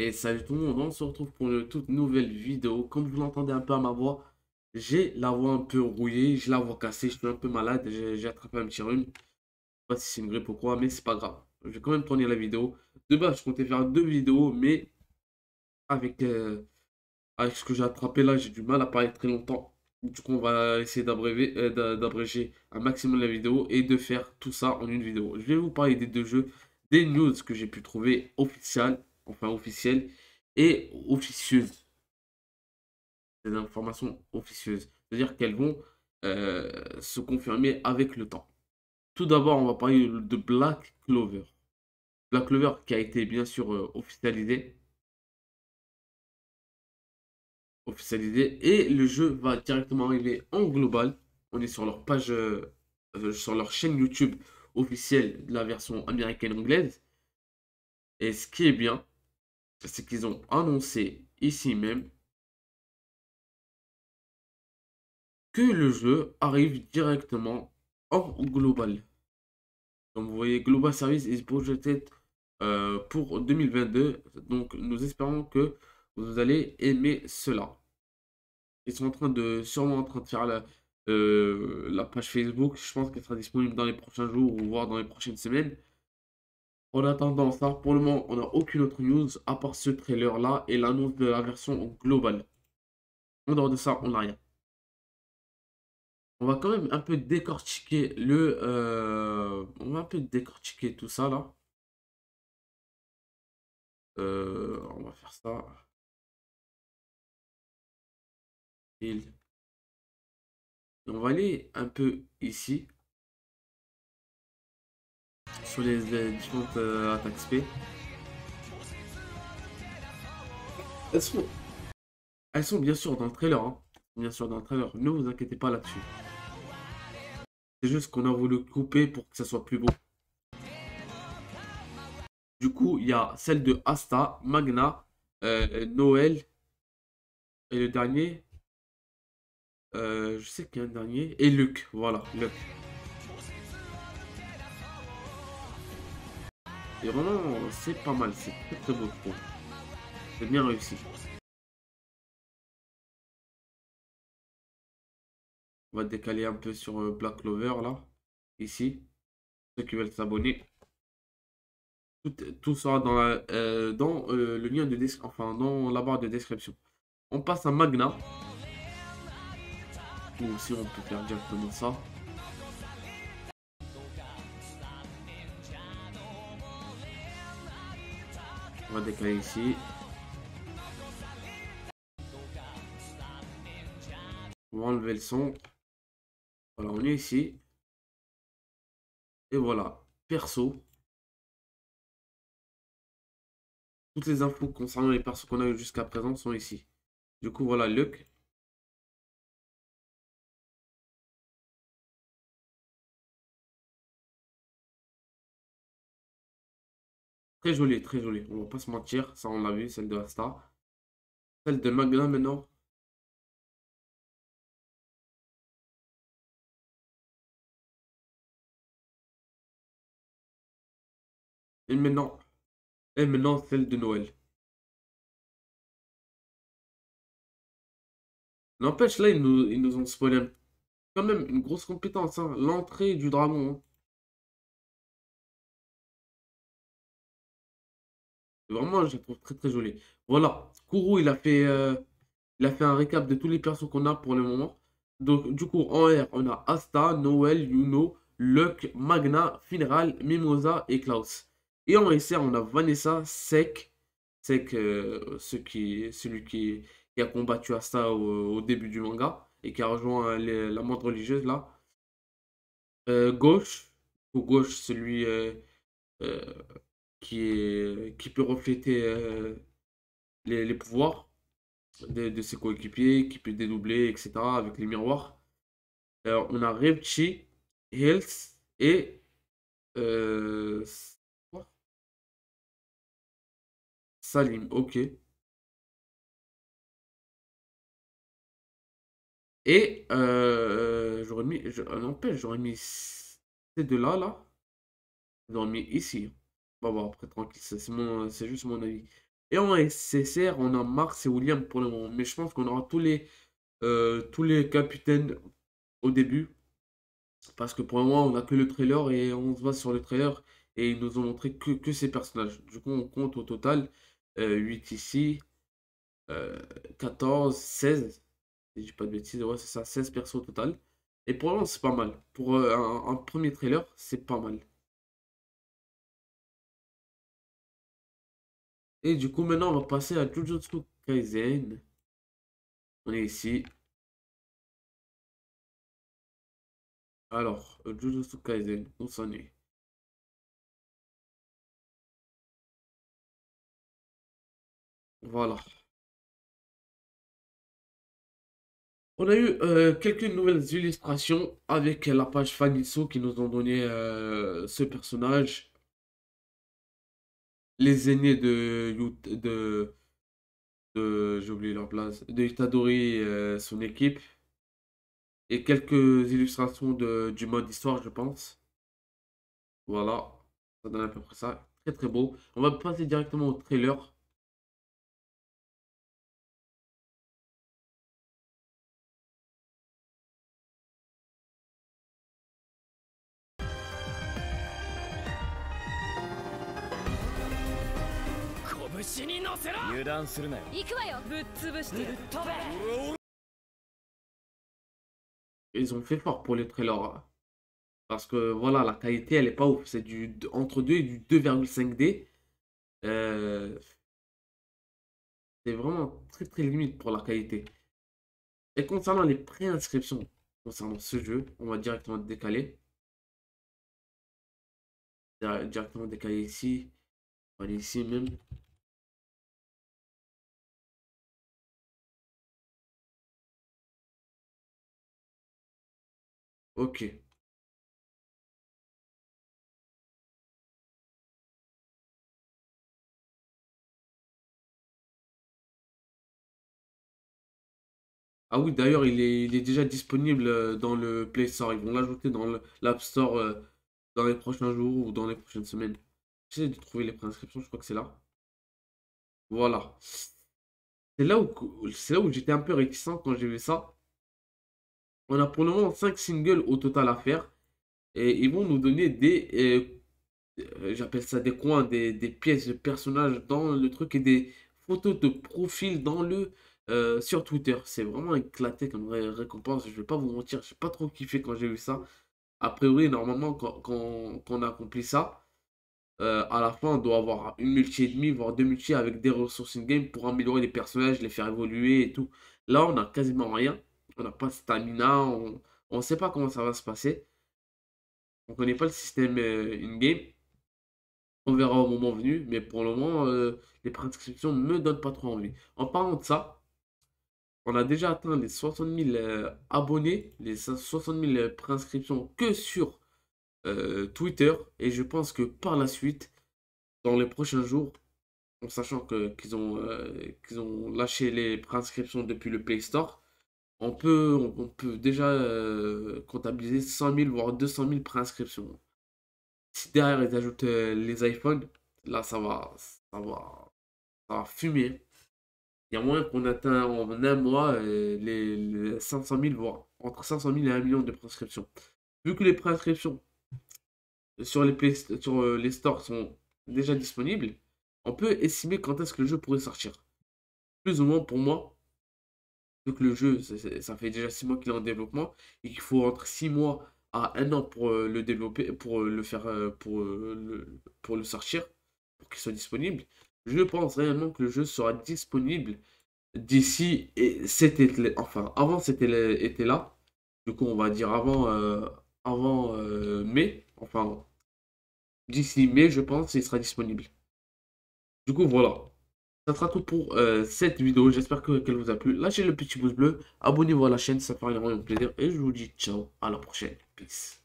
Et salut tout le monde, on se retrouve pour une toute nouvelle vidéo. Comme vous l'entendez un peu à ma voix, j'ai la voix un peu rouillée, j'ai la voix cassée, je suis un peu malade, j'ai attrapé un petit rhume. Je sais pas si c'est une grippe ou quoi, mais c'est pas grave. Je vais quand même tourner la vidéo. De base, je comptais faire deux vidéos, mais avec, euh, avec ce que j'ai attrapé là, j'ai du mal à parler très longtemps. Du coup, on va essayer euh, d'abréger un maximum la vidéo et de faire tout ça en une vidéo. Je vais vous parler des deux jeux, des news que j'ai pu trouver officielles enfin officielle et officieuse. Des informations officieuses. C'est-à-dire qu'elles vont euh, se confirmer avec le temps. Tout d'abord, on va parler de Black Clover. Black Clover qui a été bien sûr euh, officialisé. Officialisé. Et le jeu va directement arriver en global. On est sur leur page, euh, sur leur chaîne YouTube officielle de la version américaine-anglaise. Et ce qui est bien, c'est qu'ils ont annoncé ici même que le jeu arrive directement en global. Comme vous voyez, Global Service is projected euh, pour 2022. Donc nous espérons que vous allez aimer cela. Ils sont en train de sûrement en train de faire la, euh, la page Facebook. Je pense qu'elle sera disponible dans les prochains jours ou voire dans les prochaines semaines. En attendant ça, pour le moment, on n'a aucune autre news à part ce trailer-là et l'annonce de la version globale. En dehors de ça, on n'a rien. On va quand même un peu décortiquer le... Euh, on va un peu décortiquer tout ça, là. Euh, on va faire ça. On va aller un peu ici sur les, différentes euh, attaques SP. Elles sont, elles sont bien sûr dans le trailer, hein. bien sûr dans le trailer, ne vous inquiétez pas là-dessus. C'est juste qu'on a voulu couper pour que ça soit plus beau. Du coup, il y a celle de Asta, Magna, euh, Noël, et le dernier, euh, je sais qu'il y a un dernier, et Luc, voilà, Luc. Et vraiment, c'est pas mal, c'est très très beau, je. C'est bien réussi. On va décaler un peu sur euh, Black Clover, là, ici. Ceux qui veulent s'abonner. Tout, sera dans, la, euh, dans euh, le lien de enfin, dans la barre de description. On passe à Magna. Ou aussi, on peut faire directement ça. On va décaler ici. On va enlever le son. Voilà, on est ici. Et voilà, perso. Toutes les infos concernant les persos qu'on a eu jusqu'à présent sont ici. Du coup, voilà, Luc. Très jolie, très jolie. On va pas se mentir. Ça, on l'a vu, celle de Asta. Celle de Magna maintenant. Et maintenant, et maintenant celle de Noël. N'empêche, là, ils nous, ils nous ont spoilé quand même une grosse compétence. Hein. L'entrée du dragon. Hein. Vraiment, je trouve très très joli. Voilà, Kourou, il a fait, euh, il a fait un récap de tous les persos qu'on a pour le moment. Donc, du coup, en R, on a Asta, Noël, Yuno, Luck, Magna, Finral, Mimosa et Klaus. Et en SR, on a Vanessa, Sek, Sek, euh, qui, celui qui, a combattu Asta au, début du manga et qui a rejoint la mode religieuse là. Euh, gauche, ou gauche, celui qui, est, qui peut refléter euh, les, les, pouvoirs de, de ses coéquipiers, qui peut dédoubler, etc. avec les miroirs. Alors, on a Revchi, Health et euh, Salim, ok. Et euh, j'aurais mis, n'empêche, j'aurais mis ces deux-là, là. J'aurais mis ici. Bon, bon, après, tranquille, c'est juste mon avis. Et en SSR, on a Mars et William pour le moment. Mais je pense qu'on aura tous les, euh, tous les capitaines au début. Parce que pour le moment, on a que le trailer et on se base sur le trailer. Et ils nous ont montré que, que ces personnages. Du coup, on compte au total 8 euh, ici, 14, 16. Si je dis pas de bêtises, c'est ça, 16 persos au total. Et pour le moment, c'est pas mal. Pour euh, un premier trailer, c'est pas mal. Et du coup, maintenant, on va passer à Jujutsu Kaisen. On est ici. Alors, Jujutsu Kaisen, on s'en est. Voilà. On a eu euh, quelques nouvelles illustrations avec la page Faniso qui nous ont donné euh, ce personnage. Les aînés de, de, de j'ai oublié leur place, de Itadori et son équipe. Et quelques illustrations de, du mode histoire, je pense. Voilà, ça donne à peu près ça. Très très beau. On va passer directement au trailer. Ils ont fait fort pour les trailers. Parce que voilà, la qualité, elle est pas ouf. C'est du entre 2 et du 2,5D. Euh, c'est vraiment très très limite pour la qualité. Et concernant les préinscriptions, concernant ce jeu, on va directement décaler. Directement décaler ici. On va aller ici même. Ok. Ah oui, d'ailleurs, il est, déjà disponible euh, dans le Play Store. Ils vont l'ajouter dans l'App Store euh, dans les prochains jours ou dans les prochaines semaines. J'essaie de trouver les préinscriptions, je crois que c'est là. Voilà. C'est là où j'étais un peu réticent quand j'ai vu ça. On a pour le moment 5 singles au total à faire. Et ils vont nous donner des... Euh, euh, j'appelle ça des coins, des, pièces de personnages dans le truc et des photos de profil dans le... Euh, sur Twitter. C'est vraiment éclaté comme récompense. Je vais pas vous mentir, j'ai pas trop kiffé quand j'ai vu ça. A priori, normalement, quand, quand, on accomplit ça, à la fin, on doit avoir une multi et demi, voire deux multi avec des ressources in-game pour améliorer les personnages, les faire évoluer et tout. Là, on a quasiment rien on n'a pas de stamina, on ne sait pas comment ça va se passer. On ne connaît pas le système euh, in-game. On verra au moment venu, mais pour le moment, euh, les préinscriptions ne me donnent pas trop envie. En parlant de ça, on a déjà atteint les 60 000 euh, abonnés, les 60 000 préinscriptions que sur Twitter. Et je pense que par la suite, dans les prochains jours, en sachant qu'ils ont, lâché les préinscriptions depuis le Play Store, on peut, déjà euh, comptabiliser 100 000 voire 200 000 préinscriptions. Si derrière ils ajoutent euh, les iPhones, là ça va, fumer. Il y a moins qu'on atteint en un mois euh, les, 500 000 voire entre 500 000 et 1 million de préinscriptions. Vu que les préinscriptions sur les, sur les stores sont déjà disponibles, on peut estimer quand est-ce que le jeu pourrait sortir. Plus ou moins pour moi, que le jeu, ça, fait déjà 6 mois qu'il est en développement et qu'il faut entre 6 mois à 1 an pour euh, le développer, pour euh, le faire, euh, pour, le, pour le sortir, pour qu'il soit disponible. Je pense réellement que le jeu sera disponible d'ici cet été, enfin avant cet été là. Du coup, on va dire avant, avant mai, enfin d'ici mai, je pense, il sera disponible. Du coup, voilà. Ça sera tout pour euh, cette vidéo. J'espère qu'elle vous a plu. Lâchez le petit pouce bleu. Abonnez-vous à la chaîne. Ça fera énormément plaisir. Et je vous dis ciao. À la prochaine. Peace.